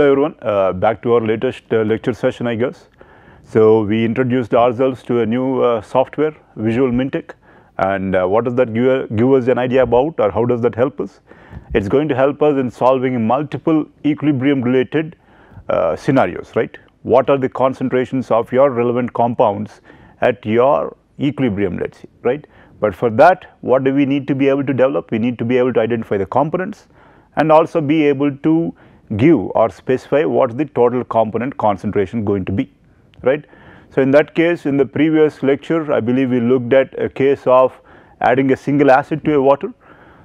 hello everyone, uh, back to our latest uh, lecture session I guess. So we introduced ourselves to a new uh, software, Visual MINTEQ and uh, what does that give, give us an idea about or how does that help us? It's going to help us in solving multiple equilibrium related uh, scenarios, right? What are the concentrations of your relevant compounds at your equilibrium let's say, right? But for that what do we need to be able to develop? We need to be able to identify the components and also be able to give or specify what is the total component concentration going to be, right. So, in that case in the previous lecture I believe we looked at a case of adding a single acid to a water.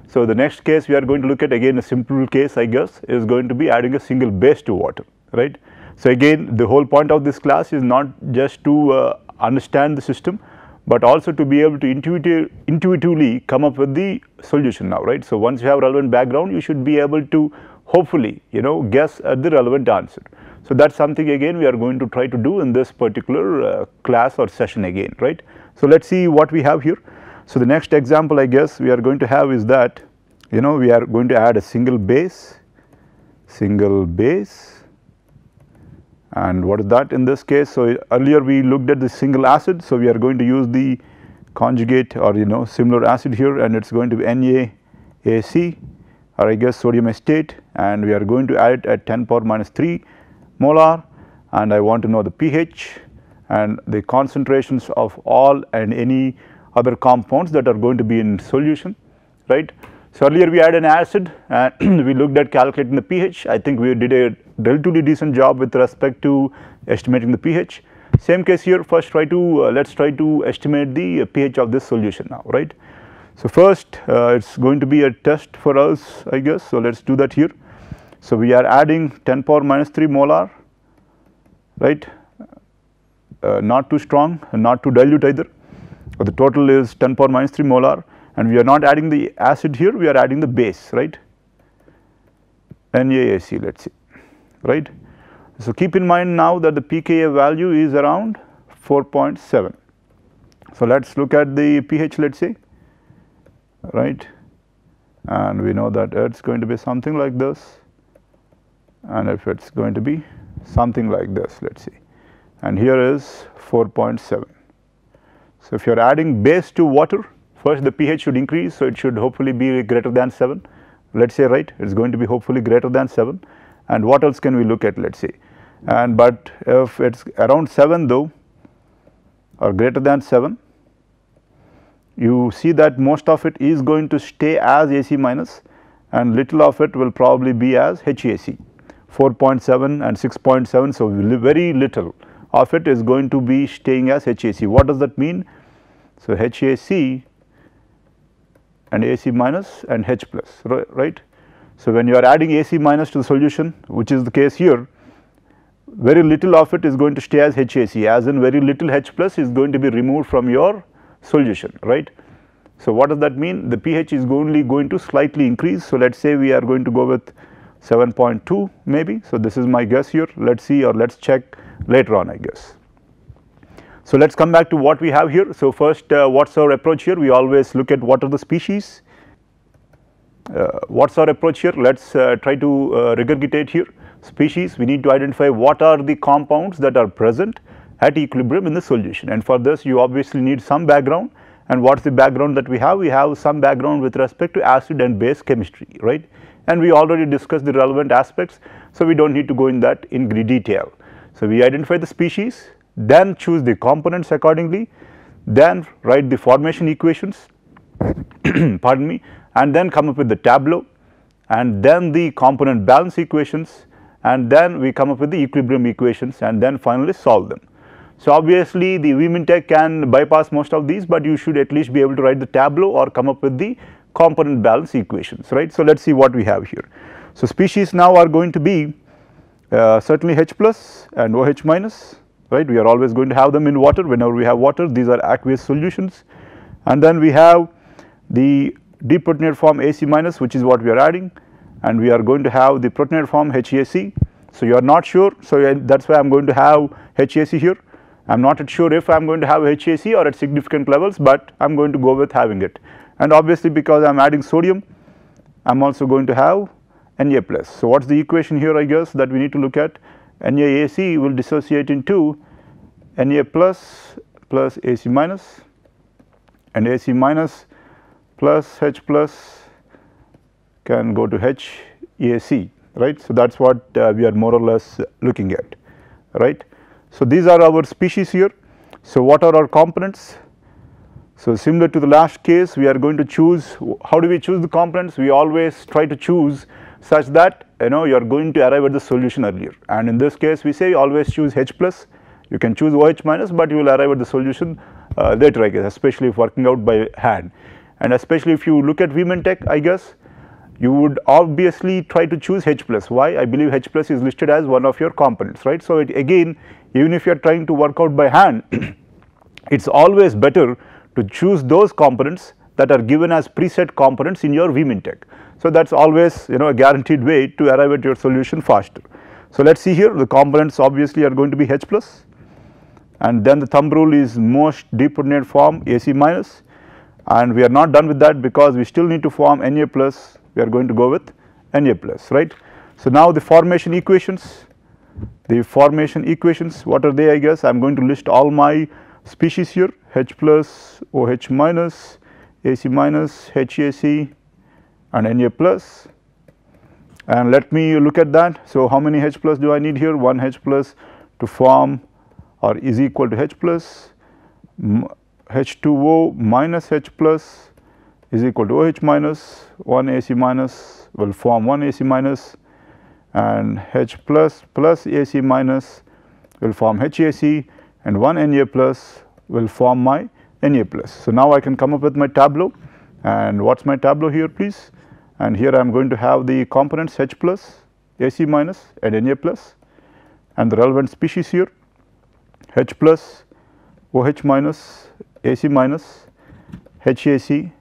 So, the next case we are going to look at again a simple case I guess is going to be adding a single base to water, right. So, again the whole point of this class is not just to uh, understand the system, but also to be able to intuitive, intuitively come up with the solution now, right. So, once you have relevant background you should be able to hopefully you know guess at the relevant answer. So, that is something again we are going to try to do in this particular uh, class or session again right. So, let us see what we have here. So, the next example I guess we are going to have is that you know we are going to add a single base, single base and what is that in this case. So, earlier we looked at the single acid. So, we are going to use the conjugate or you know similar acid here and it is going to be NaAC or I guess sodium acetate and we are going to add it at 10 power minus 3 molar and I want to know the pH and the concentrations of all and any other compounds that are going to be in solution right. So, earlier we had an acid and we looked at calculating the pH I think we did a relatively decent job with respect to estimating the pH. Same case here first try to uh, let us try to estimate the uh, pH of this solution now right. So, first uh, it is going to be a test for us I guess. So, let us do that here. So, we are adding 10 power minus 3 molar right uh, not too strong not too dilute either. But the total is 10 power minus 3 molar and we are not adding the acid here we are adding the base right NaAC let us say right. So, keep in mind now that the pKa value is around 4.7. So, let us look at the pH let us say right and we know that it is going to be something like this and if it is going to be something like this let us see. And here is 4.7. So, if you are adding base to water first the pH should increase so it should hopefully be greater than 7 let us say right it is going to be hopefully greater than 7 and what else can we look at let us say and but if it is around 7 though or greater than 7 you see that most of it is going to stay as AC minus and little of it will probably be as HAC 4.7 and 6.7. So, very little of it is going to be staying as HAC. What does that mean? So, HAC and AC minus and H plus right. So, when you are adding AC minus to the solution which is the case here very little of it is going to stay as HAC as in very little H plus is going to be removed from your solution right. So, what does that mean? The pH is only going to slightly increase. So, let us say we are going to go with 7.2 maybe. So, this is my guess here let us see or let us check later on I guess. So, let us come back to what we have here. So, first uh, what is our approach here? We always look at what are the species, uh, what is our approach here? Let us uh, try to uh, regurgitate here species. We need to identify what are the compounds that are present at equilibrium in the solution and for this you obviously need some background and what is the background that we have? We have some background with respect to acid and base chemistry right and we already discussed the relevant aspects. So, we do not need to go in that in great detail. So, we identify the species then choose the components accordingly then write the formation equations pardon me and then come up with the tableau and then the component balance equations and then we come up with the equilibrium equations and then finally solve them. So, obviously the VMINTEQ can bypass most of these, but you should at least be able to write the tableau or come up with the component balance equations right. So, let us see what we have here. So, species now are going to be uh, certainly H plus and OH minus right we are always going to have them in water whenever we have water these are aqueous solutions and then we have the deprotonated form AC minus which is what we are adding and we are going to have the protonated form HAC. So, you are not sure so that is why I am going to have HAC here I am not sure if I am going to have HAC or at significant levels, but I am going to go with having it. And obviously because I am adding sodium, I am also going to have Na plus. So, what is the equation here I guess that we need to look at NaAC will dissociate into Na plus plus AC minus and AC minus plus H plus can go to HAC right. So, that is what uh, we are more or less looking at right. So, these are our species here. So, what are our components? So, similar to the last case we are going to choose how do we choose the components? We always try to choose such that you know you are going to arrive at the solution earlier. And in this case we say always choose H plus. You can choose OH minus but you will arrive at the solution uh, later I guess especially if working out by hand. And especially if you look at VMINTEQ I guess you would obviously try to choose H plus. Why? I believe H plus is listed as one of your components right. So, it again even if you are trying to work out by hand it is always better to choose those components that are given as preset components in your VMINTEQ. So, that is always you know a guaranteed way to arrive at your solution faster. So, let us see here the components obviously are going to be H plus and then the thumb rule is most deprotonate form AC minus and we are not done with that because we still need to form Na plus we are going to go with Na plus right. So, now the formation equations the formation equations what are they I guess I am going to list all my species here H plus, OH minus, AC minus, HAC and Na plus. And let me look at that. So, how many H plus do I need here? 1 H plus to form or is equal to H plus. H2O minus H plus is equal to OH minus. 1 AC minus will form 1 AC minus. And H plus plus AC minus will form HAC and 1 Na plus will form my Na plus. So, now I can come up with my tableau. And what is my tableau here please? And here I am going to have the components H plus, AC minus and Na plus. And the relevant species here H plus, OH minus, AC minus, HAC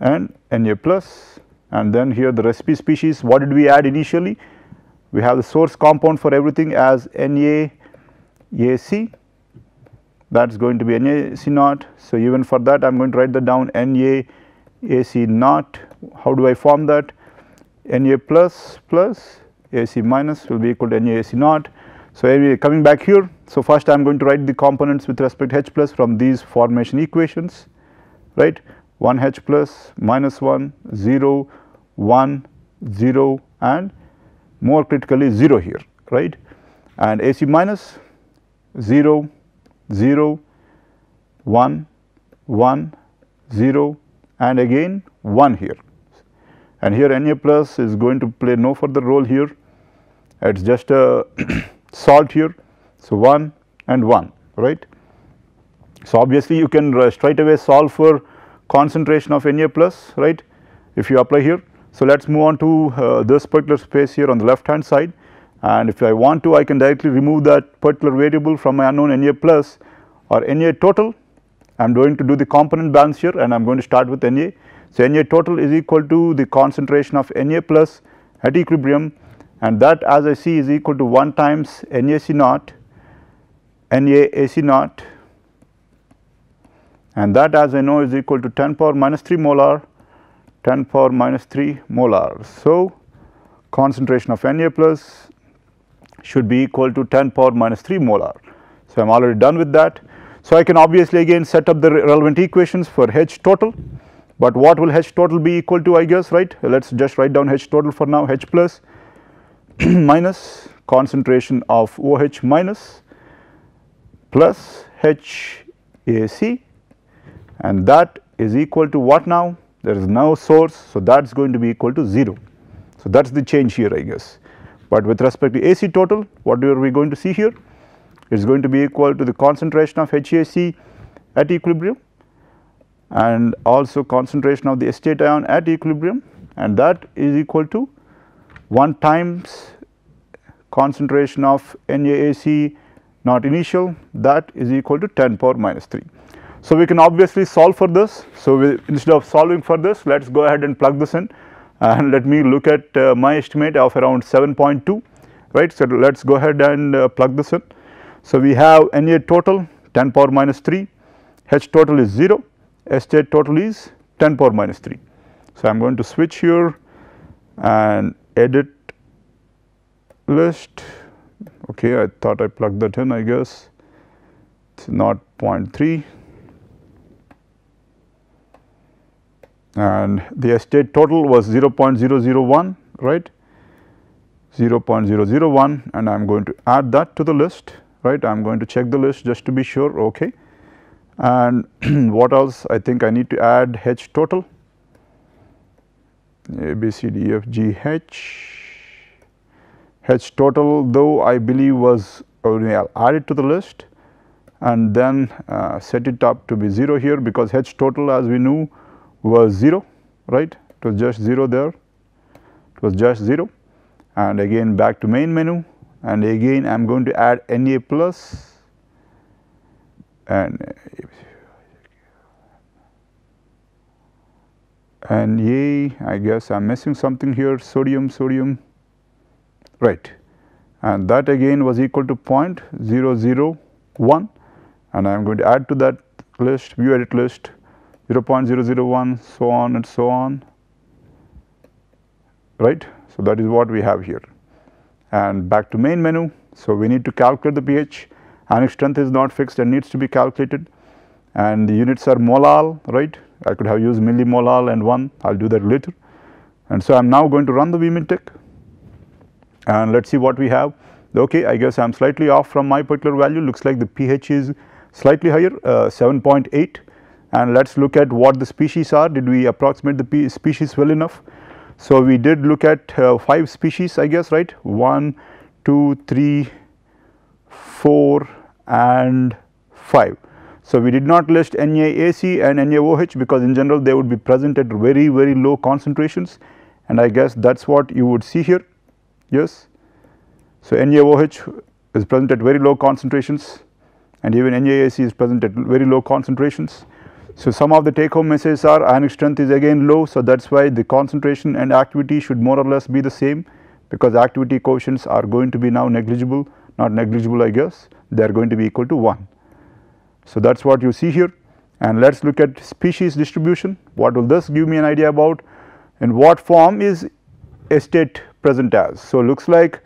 and Na plus. And then here the recipe species what did we add initially? We have the source compound for everything as NaAC that is going to be NaC naught. So, even for that I am going to write that down NaAC naught. How do I form that? Na plus plus AC minus will be equal to NaAC naught. So, anyway coming back here. So, first I am going to write the components with respect H plus from these formation equations right 1 H plus minus 1 0 1 0 and more critically 0 here right and AC minus 0 0, 1, 1, 0 and again 1 here and here Na plus is going to play no further role here it is just a salt here. So, 1 and 1 right. So, obviously you can straight away solve for concentration of Na plus right if you apply here. So, let us move on to uh, this particular space here on the left hand side and if I want to I can directly remove that particular variable from my unknown Na plus or Na total I am going to do the component balance here and I am going to start with Na. So, Na total is equal to the concentration of Na plus at equilibrium and that as I see is equal to 1 times NaC naught NaAC naught and that as I know is equal to 10 power minus 3 molar 10 power minus 3 molar. So, concentration of Na plus should be equal to 10 power minus 3 molar. So, I am already done with that. So, I can obviously again set up the relevant equations for H total, but what will H total be equal to I guess right. Let us just write down H total for now H plus minus concentration of OH minus plus HAC and that is equal to what now there is no source. So, that is going to be equal to 0. So, that is the change here I guess, but with respect to AC total what are we going to see here it is going to be equal to the concentration of HAC at equilibrium and also concentration of the acetate ion at equilibrium and that is equal to 1 times concentration of NaAC not initial that is equal to 10 power minus 3. So, we can obviously solve for this. So, we, instead of solving for this let us go ahead and plug this in and let me look at uh, my estimate of around 7.2 right. So, let us go ahead and uh, plug this in. So, we have Na total 10 power minus 3, H total is 0, St total is 10 power minus 3. So, I am going to switch here and edit list okay I thought I plugged that in I guess it's not 0.3 and the estate total was 0.001 right? 0.001 and I am going to add that to the list right? I am going to check the list just to be sure okay? And what else? I think I need to add H total. A B C D F G H. H total though I believe was only I will add it to the list. And then uh, set it up to be 0 here because H total as we knew was 0 right? It was just 0 there. It was just 0 and again back to main menu. And again I am going to add Na plus. And and I guess I am missing something here. Sodium sodium. Right. And that again was equal to 0.001 and I am going to add to that list view edit list 0.001 so on and so on. Right. So, that is what we have here. And back to main menu. So, we need to calculate the pH. Ionic strength is not fixed and needs to be calculated. And the units are molal right? I could have used millimolal and 1 I will do that later. And so I am now going to run the VMINTEQ and let us see what we have. Okay I guess I am slightly off from my particular value. Looks like the pH is slightly higher uh, 7.8 and let us look at what the species are did we approximate the species well enough. So, we did look at uh, 5 species I guess right 1, 2, 3, 4 and 5. So, we did not list NaAC and NaOH because in general they would be present at very very low concentrations and I guess that is what you would see here yes. So, NaOH is present at very low concentrations and even NaAC is present at very low concentrations. So, some of the take home messages are ionic strength is again low. So, that is why the concentration and activity should more or less be the same because activity coefficients are going to be now negligible not negligible I guess they are going to be equal to 1. So, that is what you see here and let us look at species distribution what will this give me an idea about in what form is a state present as. So, looks like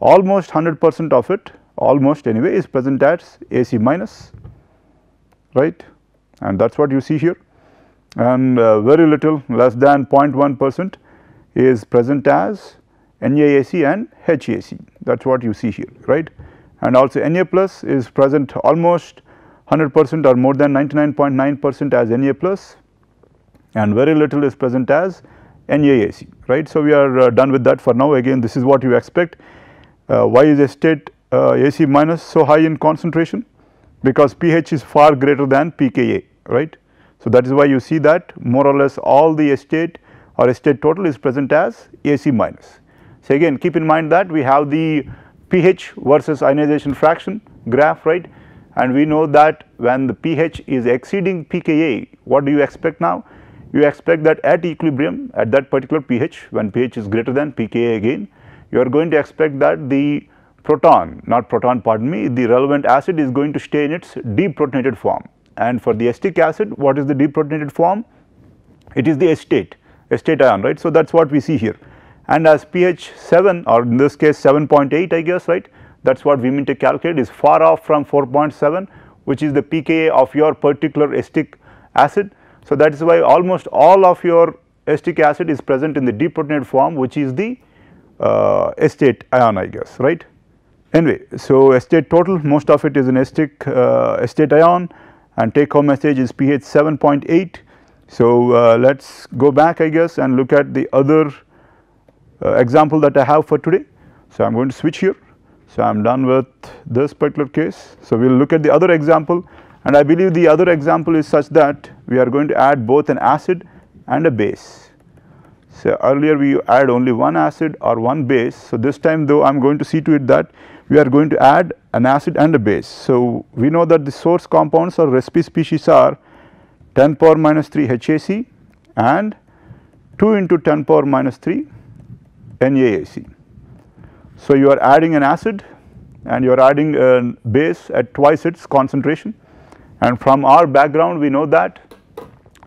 almost 100 percent of it almost anyway is present as AC minus right and that is what you see here. And uh, very little less than 0.1 percent is present as NaAC and HAC that is what you see here right? And also Na plus is present almost 100 percent or more than 99.9 percent as Na plus. And very little is present as NaAC right. So, we are uh, done with that for now. Again this is what you expect. Uh, why is estate uh, AC minus so high in concentration? Because pH is far greater than pKa right. So, that is why you see that more or less all the estate or estate total is present as AC minus. So, again keep in mind that we have the pH versus ionization fraction graph right and we know that when the pH is exceeding pKa what do you expect now? You expect that at equilibrium at that particular pH when pH is greater than pKa again you are going to expect that the proton not proton pardon me the relevant acid is going to stay in its deprotonated form and for the acetic acid what is the deprotonated form? It is the estate, estate ion right. So, that is what we see here and as pH 7 or in this case 7.8 I guess right that is what we mean to calculate is far off from 4.7 which is the pKa of your particular acetic acid. So, that is why almost all of your acetic acid is present in the deprotonated form which is the uh, estate ion I guess right. Anyway, so estate total most of it is an acetic uh, estate ion and take home message is pH 7.8. So, uh, let us go back I guess and look at the other uh, example that I have for today. So, I am going to switch here. So, I am done with this particular case. So, we will look at the other example and I believe the other example is such that we are going to add both an acid and a base. So, earlier we add only one acid or one base. So, this time though I am going to see to it that we are going to add an acid and a base. So, we know that the source compounds or recipe species are 10 power minus 3 HAC and 2 into 10 power minus 3 NaAC. So, you are adding an acid and you are adding a base at twice its concentration and from our background we know that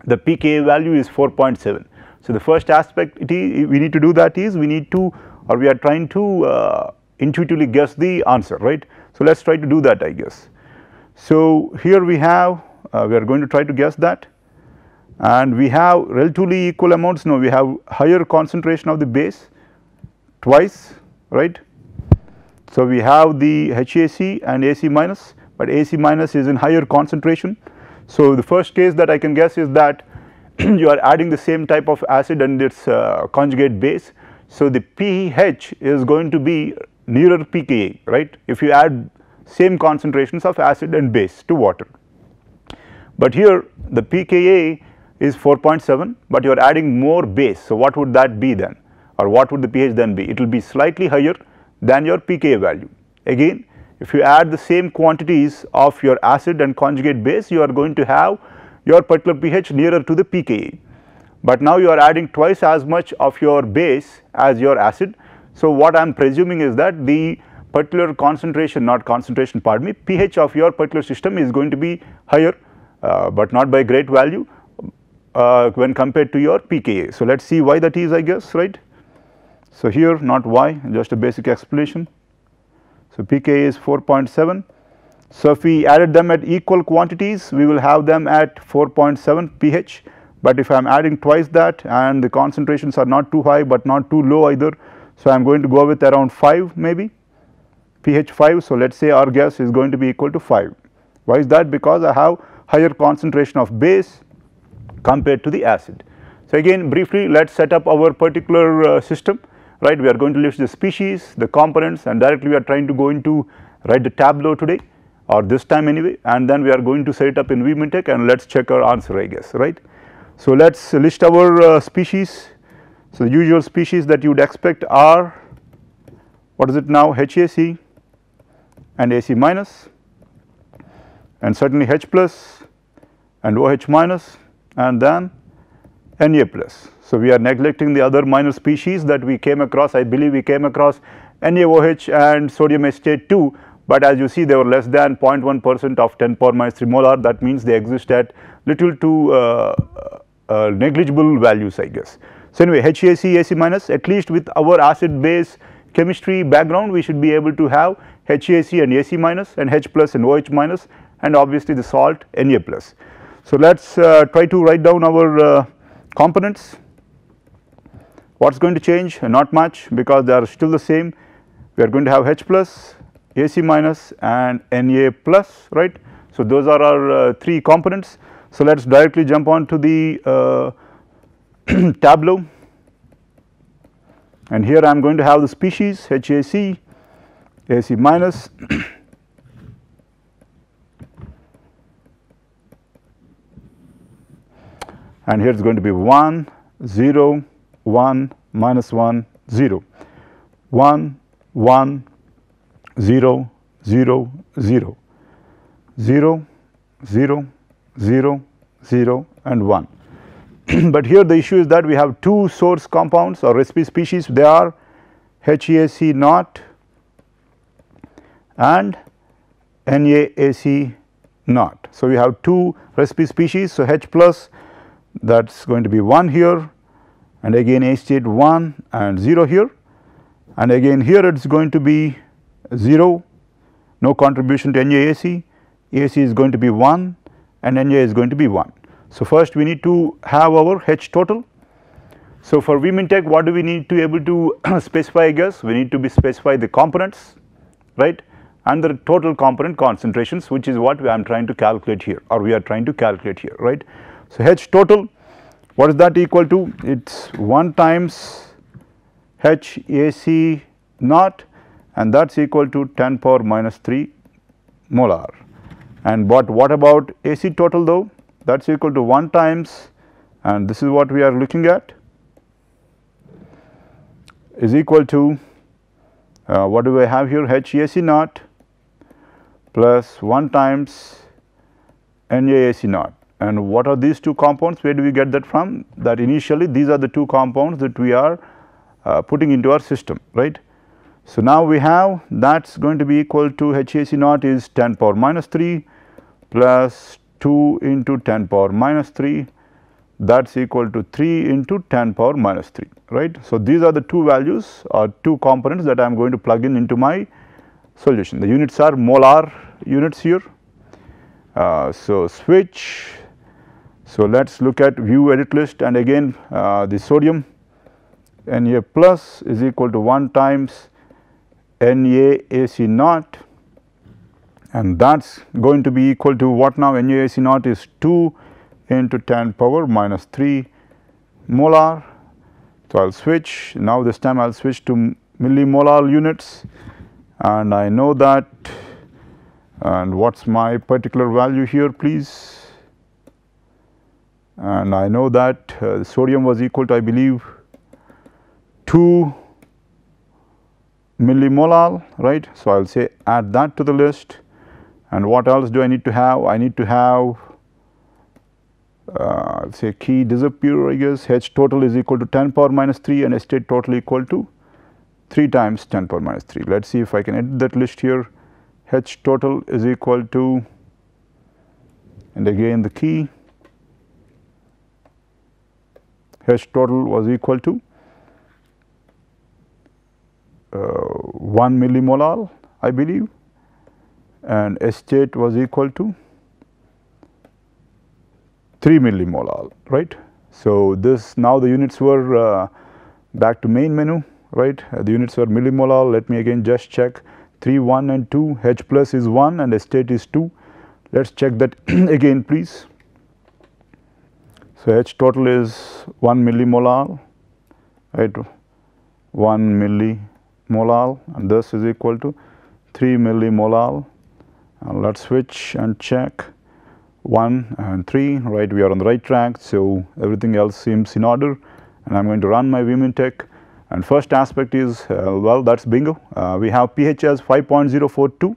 the pKa value is 4.7. So, the first aspect we need to do that is we need to or we are trying to uh, intuitively guess the answer right. So, let us try to do that I guess. So, here we have uh, we are going to try to guess that and we have relatively equal amounts no we have higher concentration of the base twice right. So, we have the HAC and AC minus but AC minus is in higher concentration. So, the first case that I can guess is that you are adding the same type of acid and its uh, conjugate base. So, the pH is going to be nearer pKa right if you add same concentrations of acid and base to water. But here the pKa is 4.7 but you are adding more base. So, what would that be then or what would the pH then be? It will be slightly higher than your pKa value. Again if you add the same quantities of your acid and conjugate base you are going to have your particular pH nearer to the pKa. But now you are adding twice as much of your base as your acid. So, what I am presuming is that the particular concentration not concentration pardon me pH of your particular system is going to be higher uh, but not by great value uh, when compared to your pKa. So, let us see why that is I guess right. So, here not why just a basic explanation. So, pKa is 4.7. So, if we added them at equal quantities we will have them at 4.7 pH, but if I am adding twice that and the concentrations are not too high but not too low either. So, I am going to go with around 5 maybe pH 5. So, let us say our guess is going to be equal to 5. Why is that? Because I have higher concentration of base compared to the acid. So, again briefly let us set up our particular uh, system right we are going to list the species, the components and directly we are trying to go into write the tableau today or this time anyway and then we are going to set it up in VMINTEQ and let us check our answer I guess right. So, let us list our uh, species. So, the usual species that you would expect are what is it now HAC and AC minus and certainly H plus and OH minus and then Na plus. So, we are neglecting the other minor species that we came across I believe we came across NaOH and sodium acetate too, but as you see they were less than 0.1 percent of 10 power minus 3 molar that means they exist at little to uh, uh, negligible values I guess. So, anyway HAC AC minus at least with our acid base chemistry background we should be able to have HAC and AC minus and H plus and OH minus and obviously the salt Na plus. So, let us uh, try to write down our uh, components. What is going to change? Not much because they are still the same. We are going to have H plus, AC minus and Na plus right. So, those are our uh, three components. So, let us directly jump on to the uh, tableau. And here I am going to have the species HAC, AC minus. And here it is going to be 1, 0, 1, minus 1, 0, 1, 1, 0, 0, 0, 0, 0, 0, 0 and 1. but here the issue is that we have two source compounds or recipe species they are HAC naught and NaAC naught. So, we have two recipe species. So, H plus that is going to be 1 here and again H state 1 and 0 here and again here it is going to be 0 no contribution to NaAC, AC is going to be 1 and Na is going to be 1. So, first we need to have our H total. So, for VMINTEQ what do we need to be able to specify I guess we need to be specify the components right and the total component concentrations which is what I am trying to calculate here or we are trying to calculate here right. So, H total what is that equal to? It is 1 times H A C naught and that is equal to 10 power minus 3 molar. And but what about AC total though? That is equal to 1 times and this is what we are looking at is equal to uh, what do I have here HAC naught plus 1 times NaAC naught and what are these two compounds? Where do we get that from? That initially these are the two compounds that we are uh, putting into our system, right. So, now we have that is going to be equal to HAC naught is 10 power minus 3 plus 2 into 10 power minus 3 that is equal to 3 into 10 power minus 3 right. So, these are the two values or two components that I am going to plug in into my solution. The units are molar units here. Uh, so, switch. So, let us look at view edit list and again uh, the sodium Na plus is equal to 1 times NaAC naught and that is going to be equal to what now? NaAC naught is 2 into 10 power minus 3 molar. So, I will switch. Now this time I will switch to millimolar units. And I know that. And what is my particular value here please? And I know that uh, sodium was equal to I believe 2 millimolar right. So, I will say add that to the list and what else do I need to have? I need to have uh, say key disappear I guess. H total is equal to 10 power minus 3 and state total equal to 3 times 10 power minus 3. Let us see if I can edit that list here. H total is equal to and again the key. H total was equal to uh, 1 millimolar I believe and state was equal to 3 millimolar right. So, this now the units were uh, back to main menu right? Uh, the units were millimolar let me again just check. 3 1 and 2 H plus is 1 and state is 2 let us check that again please. So, H total is 1 millimolar right? 1 millimolar and this is equal to 3 millimolar and let us switch and check 1 and 3 right we are on the right track. So, everything else seems in order and I am going to run my VMINTEQ and first aspect is uh, well that is bingo uh, we have pH as 5.042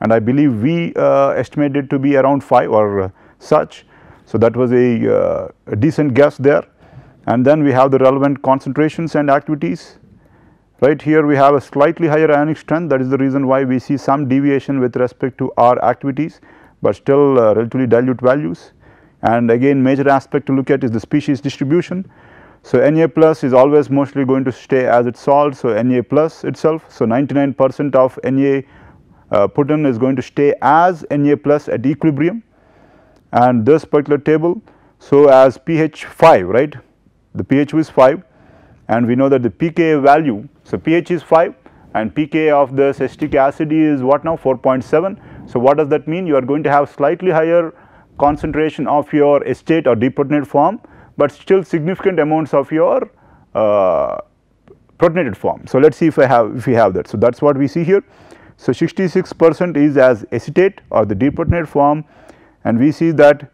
and I believe we uh, estimated to be around 5 or uh, such. So, that was a, uh, a decent guess there and then we have the relevant concentrations and activities right here we have a slightly higher ionic strength that is the reason why we see some deviation with respect to our activities but still uh, relatively dilute values and again major aspect to look at is the species distribution. So, Na plus is always mostly going to stay as its salt. So, Na plus itself. So, 99 percent of Na uh, put in is going to stay as Na plus at equilibrium and this particular table. So, as pH 5 right the pH is 5 and we know that the pKa value. So, pH is 5 and pKa of this acetic acid is what now 4.7. So, what does that mean? You are going to have slightly higher concentration of your acetate or deprotonated form, but still significant amounts of your uh, protonated form. So, let us see if I have if we have that. So, that is what we see here. So, 66 percent is as acetate or the deprotonated form and we see that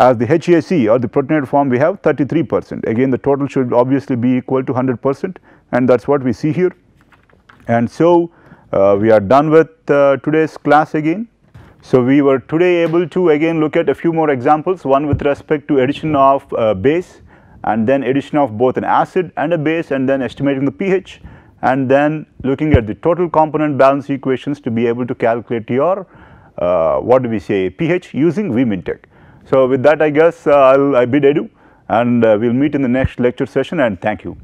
as the HAC or the protonated form we have 33 percent again the total should obviously be equal to 100 percent and that is what we see here. And so, uh, we are done with uh, today's class again. So, we were today able to again look at a few more examples one with respect to addition of uh, base and then addition of both an acid and a base and then estimating the pH and then looking at the total component balance equations to be able to calculate your uh, what do we say pH using VMINTEQ. So, with that I guess uh, I will I bid adieu and uh, we will meet in the next lecture session and thank you.